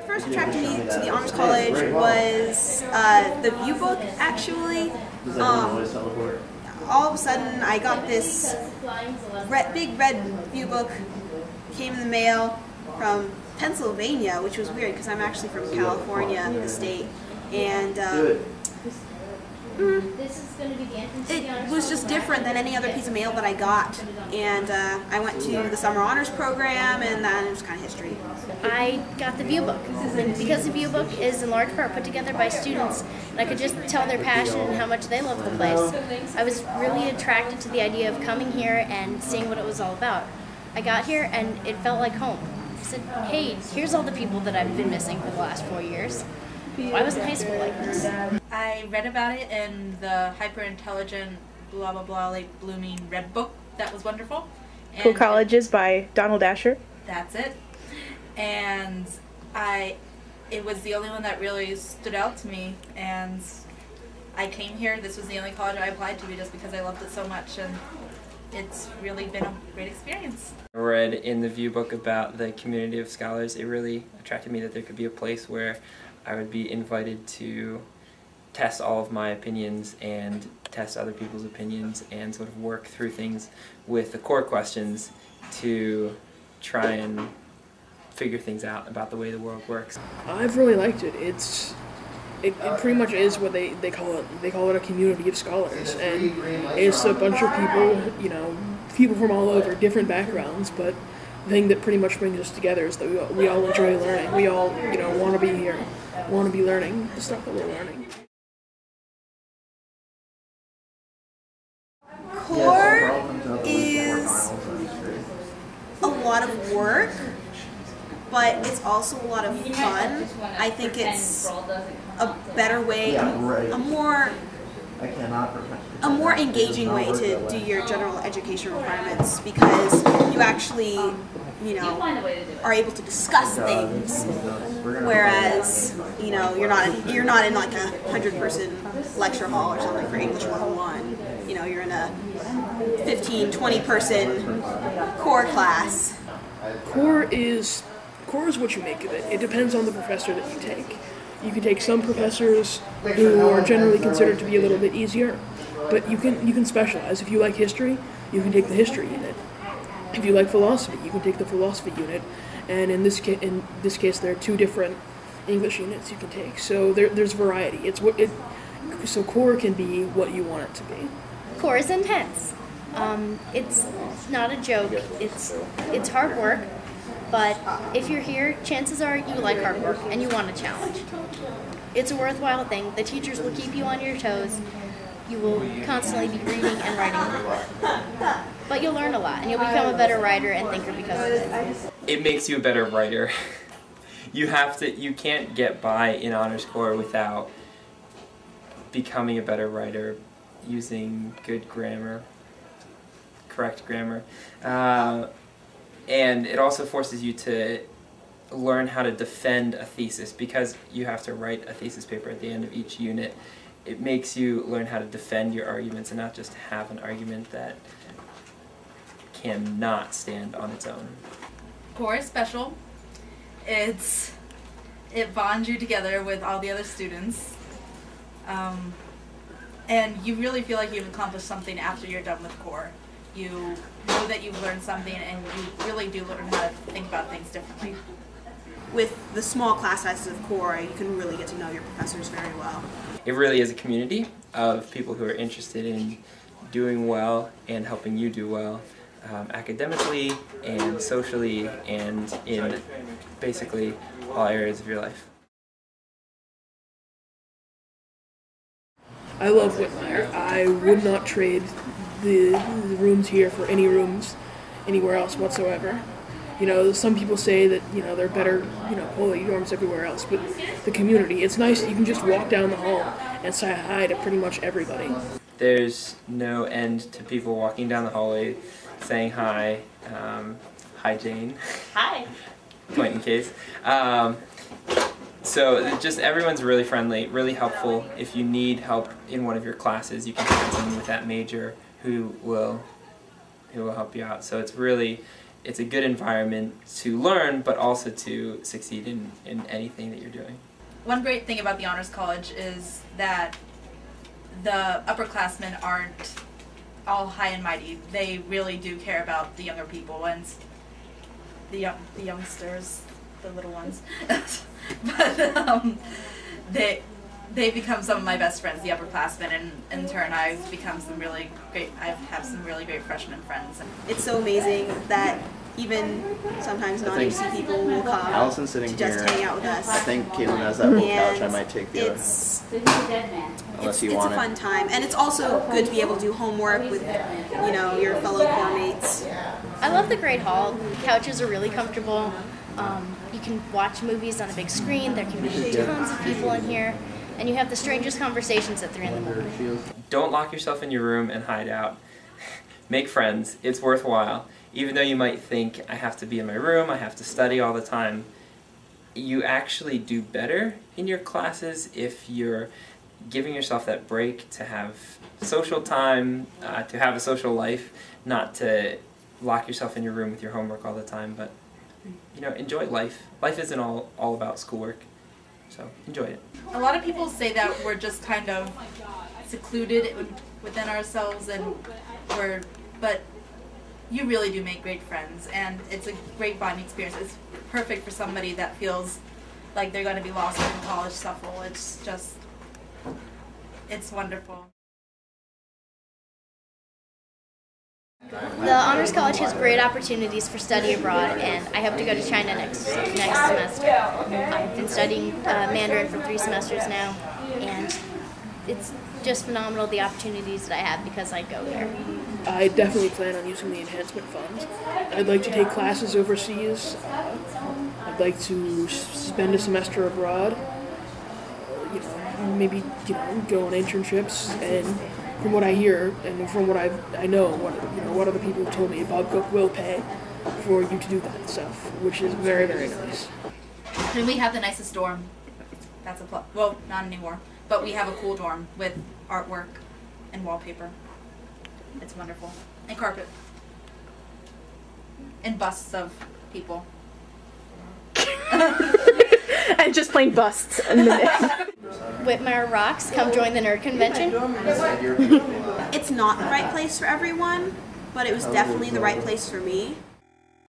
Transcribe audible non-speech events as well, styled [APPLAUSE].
What first attracted me to the Honors College was uh, the view book, actually. Um, all of a sudden, I got this red, big red view book, came in the mail from Pennsylvania, which was weird because I'm actually from California, the state. And uh, This is going to be the entrance to the it was just different than any other piece of mail that I got. And uh, I went to the summer honors program, and then it was kind of history. I got the view book. And because the view book is in large part put together by students, and I could just tell their passion and how much they love the place, I was really attracted to the idea of coming here and seeing what it was all about. I got here and it felt like home. I said, hey, here's all the people that I've been missing for the last four years. Why wasn't high school like this? I read about it in the hyper intelligent, blah blah blah, like blooming red book. That was wonderful. Cool Colleges by Donald Asher. That's it. And I, it was the only one that really stood out to me. And I came here. This was the only college I applied to just because I loved it so much, and it's really been a great experience. I read in the view book about the community of scholars, it really attracted me that there could be a place where I would be invited to test all of my opinions and test other people's opinions and sort of work through things with the core questions to try and figure things out about the way the world works. I've really liked it. It's it, it pretty much is what they, they call it. They call it a community of scholars, and it's a bunch of people, you know, people from all over, different backgrounds. But the thing that pretty much brings us together is that we all, we all enjoy learning. We all, you know, want to be here, want to be learning. The stuff that we're learning. Core is a lot of work, but it's also a lot of fun. I think it's a better way, a more a more engaging way to do your general education requirements because you actually, you know, are able to discuss things. Whereas, you know, you're not you're not in like a hundred person lecture hall or something for English 101. You know, you're in a 15, 20 person core class. Core is core is what you make of it. It depends on the professor that you take. You can take some professors who are generally considered to be a little bit easier, but you can you can specialize. If you like history, you can take the history unit. If you like philosophy, you can take the philosophy unit. And in this case, in this case, there are two different English units you can take. So there, there's variety. It's what it. So core can be what you want it to be. Core is intense. Um, it's not a joke. It's it's hard work, but if you're here, chances are you like hard work and you want a challenge. It's a worthwhile thing. The teachers will keep you on your toes. You will constantly be reading and writing, but you'll learn a lot and you'll become a better writer and thinker because of it. It makes you a better writer. [LAUGHS] you have to you can't get by in honors core without becoming a better writer using good grammar, correct grammar. Uh, and it also forces you to learn how to defend a thesis because you have to write a thesis paper at the end of each unit. It makes you learn how to defend your arguments and not just have an argument that cannot stand on its own. Core is special. It's it bonds you together with all the other students, um, and you really feel like you've accomplished something after you're done with core. You know that you've learned something, and you really do learn how to think about things differently. With the small class sizes of core, you can really get to know your professors very well. it really is a community of people who are interested in doing well and helping you do well um, academically and socially and in basically all areas of your life. I love Whitmyre. I would not trade the, the rooms here for any rooms anywhere else whatsoever. You know, some people say that, you know, they're better, you know, quality dorms everywhere else, but the community, it's nice. You can just walk down the hall and say hi to pretty much everybody. There's no end to people walking down the hallway saying hi. Um, hi, Jane. Hi. [LAUGHS] Point in case. Um, so just everyone's really friendly, really helpful. If you need help in one of your classes, you can find someone with that major who will who will help you out. So it's really it's a good environment to learn, but also to succeed in, in anything that you're doing. One great thing about the Honors College is that the upperclassmen aren't all high and mighty. They really do care about the younger people and the young, the youngsters, the little ones. [LAUGHS] but um, they they become some of my best friends, the upperclassmen, and in turn I've become some really great. I have some really great freshman friends. And it's so amazing that even sometimes non-HC people will come Allison's sitting to just here. hang out with us. I think Caitlin has that whole couch. I might take the other. It's Unless it's, you it's want a it. fun time, and it's also good to be able to do homework with, you know, your fellow core mates. I love the Great Hall. The couches are really comfortable. Um, you can watch movies on a big screen. There can be tons of people in here. And you have the strangest conversations at 3 in the morning. Don't lock yourself in your room and hide out. [LAUGHS] Make friends. It's worthwhile. Even though you might think, I have to be in my room, I have to study all the time, you actually do better in your classes if you're giving yourself that break to have social time, uh, to have a social life, not to lock yourself in your room with your homework all the time, but you know, enjoy life. Life isn't all, all about schoolwork, so enjoy it. A lot of people say that we're just kind of secluded within ourselves and we're but you really do make great friends and it's a great bonding experience. It's perfect for somebody that feels like they're going to be lost in college shuffle. It's just it's wonderful. The Honors College has great opportunities for study abroad, and I hope to go to China next next semester. I've been studying uh, Mandarin for three semesters now, and it's just phenomenal the opportunities that I have because I go there. I definitely plan on using the enhancement funds. I'd like to take classes overseas. Uh, I'd like to spend a semester abroad. Uh, you know, maybe you know go on internships. And from what I hear and from what I I know, what you know, what other people have told me, Bob Cook will pay for you to do that stuff, which is very very nice. And we have the nicest dorm. That's a plus. Well, not anymore. But we have a cool dorm with artwork and wallpaper. It's wonderful. And carpet. And busts of people. [LAUGHS] and just plain busts. in the mix. [LAUGHS] Whitmyre rocks. Come join the nerd convention. It's not the right place for everyone, but it was definitely the right place for me.